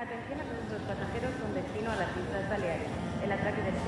Atención a todos los pasajeros con destino a las Islas Baleares. El atraque de.